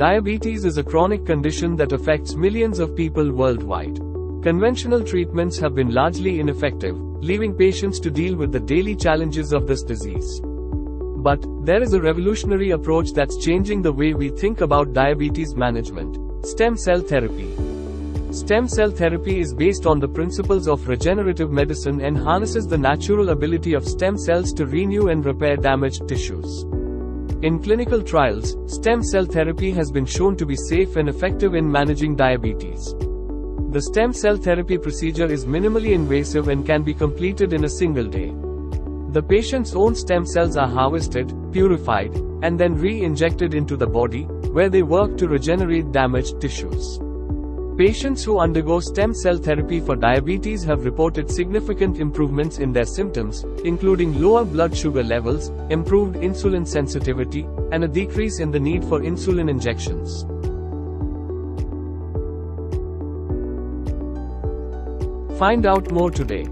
Diabetes is a chronic condition that affects millions of people worldwide. Conventional treatments have been largely ineffective, leaving patients to deal with the daily challenges of this disease. But, there is a revolutionary approach that's changing the way we think about diabetes management stem cell therapy. Stem cell therapy is based on the principles of regenerative medicine and harnesses the natural ability of stem cells to renew and repair damaged tissues. In clinical trials, stem cell therapy has been shown to be safe and effective in managing diabetes. The stem cell therapy procedure is minimally invasive and can be completed in a single day. The patient's own stem cells are harvested, purified, and then re-injected into the body, where they work to regenerate damaged tissues. Patients who undergo stem cell therapy for diabetes have reported significant improvements in their symptoms, including lower blood sugar levels, improved insulin sensitivity, and a decrease in the need for insulin injections. Find out more today.